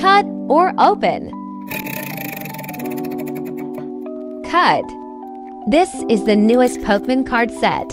Cut or open? Cut. This is the newest Pokemon card set.